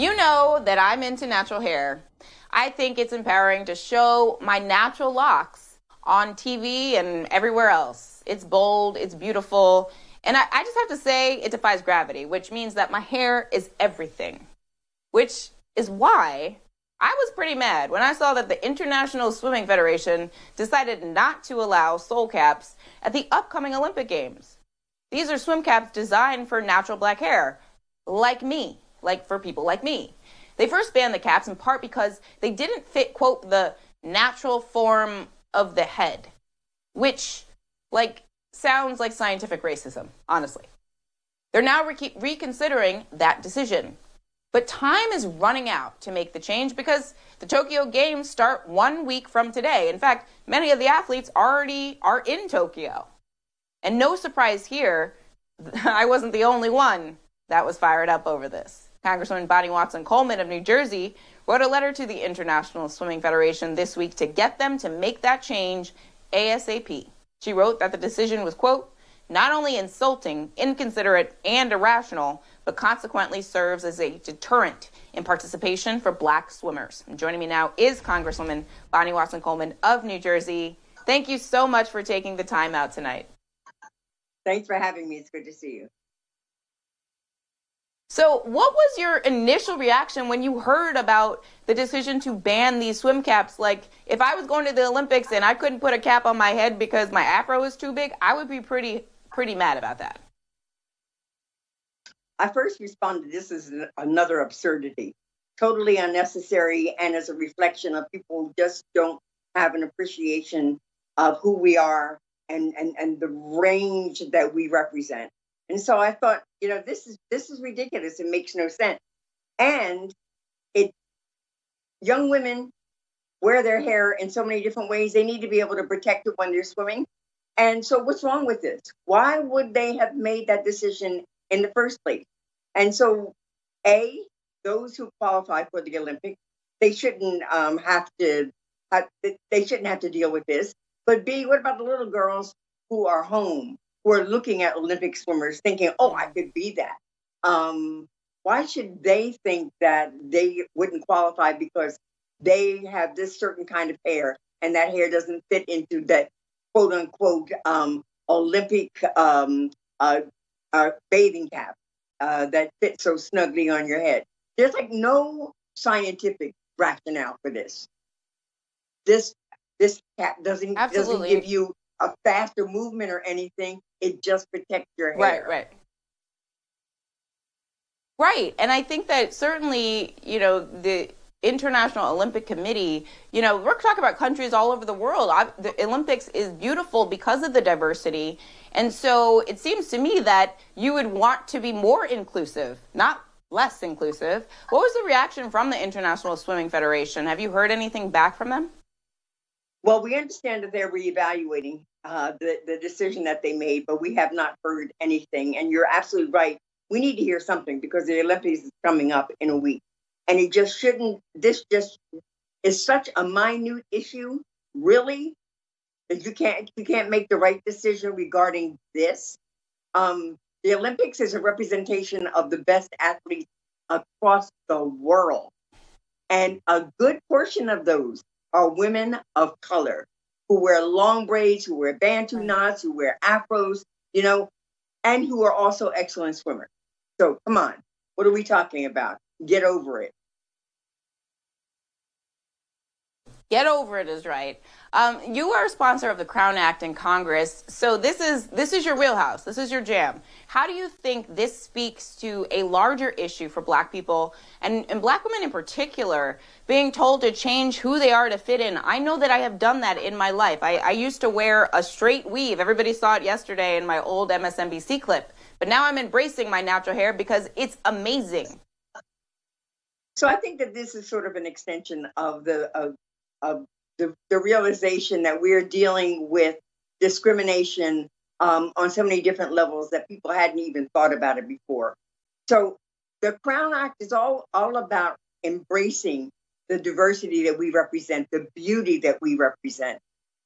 You know that I'm into natural hair. I think it's empowering to show my natural locks on TV and everywhere else. It's bold, it's beautiful, and I, I just have to say it defies gravity, which means that my hair is everything. Which is why I was pretty mad when I saw that the International Swimming Federation decided not to allow soul caps at the upcoming Olympic Games. These are swim caps designed for natural black hair, like me, like for people like me. They first banned the caps in part because they didn't fit, quote, the natural form of the head, which, like, sounds like scientific racism, honestly. They're now re- reconsidering that decision. But time is running out to make the change because the Tokyo Games start one week from today. In fact, many of the athletes already are in Tokyo. And no surprise here, I wasn't the only one that was fired up over this. Congresswoman Bonnie Watson Coleman of New Jersey wrote a letter to the International Swimming Federation this week to get them to make that change ASAP. She wrote that the decision was, quote, not only insulting, inconsiderate, and irrational, but consequently serves as a deterrent in participation for black swimmers. And joining me now is Congresswoman Bonnie Watson Coleman of New Jersey. Thank you so much for taking the time out tonight. Thanks for having me. It's good to see you. So, what was your initial reaction when you heard about the decision to ban these swim caps? Like, if I was going to the Olympics and I couldn't put a cap on my head because my afro is too big, I would be pretty pretty mad about that. I first responded, this is another absurdity, totally unnecessary, and as a reflection of people who just don't have an appreciation of who we are and, and, and the range that we represent. And so I thought, you know, this is this is ridiculous. It makes no sense. And it young women wear their hair in so many different ways. They need to be able to protect it when they're swimming. And so, what's wrong with this? Why would they have made that decision in the first place? And so, A, those who qualify for the Olympics, they shouldn't um, have to have, they shouldn't have to deal with this. But B, what about the little girls who are home, who are looking at Olympic swimmers, thinking, "Oh, I could be that." Um, why should they think that they wouldn't qualify because they have this certain kind of hair and that hair doesn't fit into that quote unquote um, Olympic um, uh, uh, bathing cap uh, that fits so snugly on your head. There's like no scientific rationale for this. This this cap doesn't Absolutely. doesn't give you a faster movement or anything. It just protects your hair. Right, right. Right. And I think that certainly, you know, the International Olympic Committee, you know, we're talking about countries all over the world. I, the Olympics is beautiful because of the diversity. And so it seems to me that you would want to be more inclusive, not less inclusive. What was the reaction from the International Swimming Federation? Have you heard anything back from them? Well, we understand that they're reevaluating uh, the, the decision that they made, but we have not heard anything. And you're absolutely right. We need to hear something because the Olympics is coming up in a week and it just shouldn't this just is such a minute issue really that you can't you can't make the right decision regarding this um, the olympics is a representation of the best athletes across the world and a good portion of those are women of color who wear long braids who wear bantu knots who wear afros you know and who are also excellent swimmers. So come on. What are we talking about? Get over it Get over it is right. Um, you are a sponsor of the Crown Act in Congress, so this is this is your wheelhouse. This is your jam. How do you think this speaks to a larger issue for Black people and, and Black women in particular, being told to change who they are to fit in? I know that I have done that in my life. I, I used to wear a straight weave. Everybody saw it yesterday in my old MSNBC clip, but now I'm embracing my natural hair because it's amazing. So I think that this is sort of an extension of the of of the, the realization that we're dealing with discrimination um, on so many different levels that people hadn't even thought about it before. So the Crown Act is all, all about embracing the diversity that we represent, the beauty that we represent,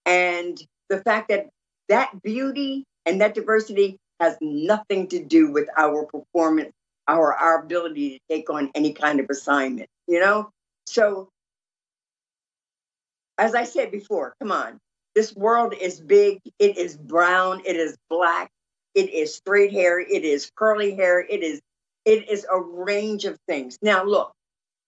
and the fact that that beauty and that diversity has nothing to do with our performance our our ability to take on any kind of assignment, you know? So as I said before, come on. This world is big, it is brown, it is black, it is straight hair, it is curly hair, it is it is a range of things. Now look,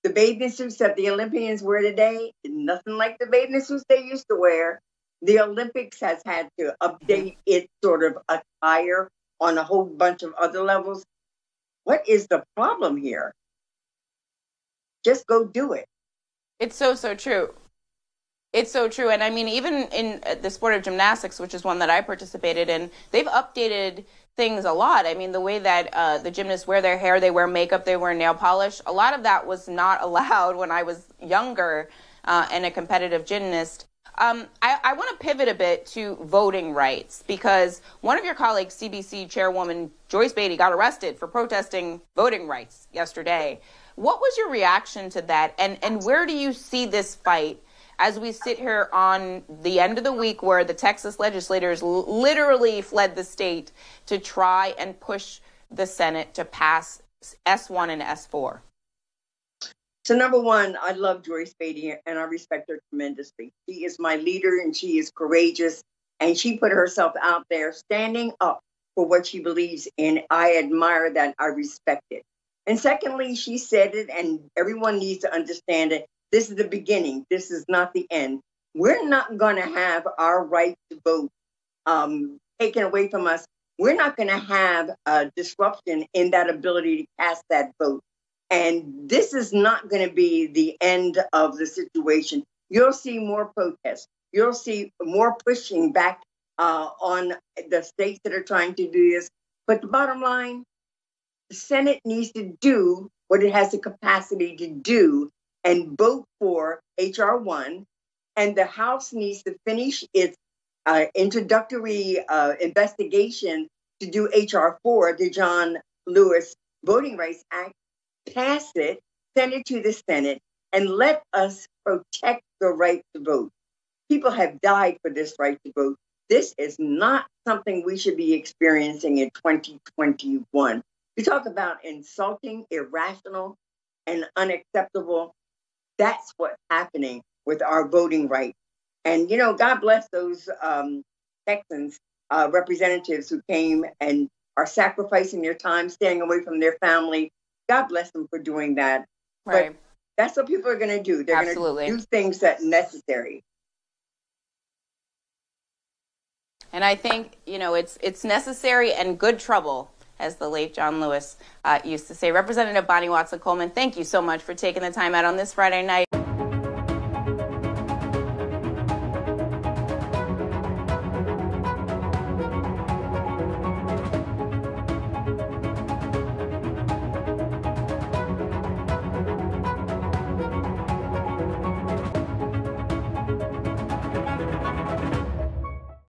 the bathing suits that the Olympians wear today, nothing like the bathing suits they used to wear. The Olympics has had to update mm-hmm. its sort of attire on a whole bunch of other levels. What is the problem here? Just go do it. It's so, so true. It's so true. And I mean, even in uh, the sport of gymnastics, which is one that I participated in, they've updated things a lot. I mean, the way that uh, the gymnasts wear their hair, they wear makeup, they wear nail polish, a lot of that was not allowed when I was younger uh, and a competitive gymnast. Um, I, I want to pivot a bit to voting rights because one of your colleagues, CBC chairwoman Joyce Beatty, got arrested for protesting voting rights yesterday. What was your reaction to that, and, and where do you see this fight as we sit here on the end of the week where the Texas legislators literally fled the state to try and push the Senate to pass S1 and S4? So, number one, I love Joyce Beatty and I respect her tremendously. She is my leader and she is courageous and she put herself out there standing up for what she believes in. I admire that. I respect it. And secondly, she said it, and everyone needs to understand it. This is the beginning. This is not the end. We're not going to have our right to vote um, taken away from us. We're not going to have a disruption in that ability to cast that vote. And this is not going to be the end of the situation. You'll see more protests. You'll see more pushing back uh, on the states that are trying to do this. But the bottom line, the Senate needs to do what it has the capacity to do and vote for H.R. 1, and the House needs to finish its uh, introductory uh, investigation to do H.R. 4, the John Lewis Voting Rights Act, pass it, send it to the Senate, and let us protect the right to vote. People have died for this right to vote. This is not something we should be experiencing in 2021. You talk about insulting, irrational, and unacceptable that's what's happening with our voting rights. And, you know, God bless those um, Texans uh, representatives who came and are sacrificing their time, staying away from their family. God bless them for doing that. Right. But that's what people are going to do. They're going to do things that necessary. And I think you know it's it's necessary and good trouble as the late John Lewis uh, used to say. Representative Bonnie Watson Coleman, thank you so much for taking the time out on this Friday night.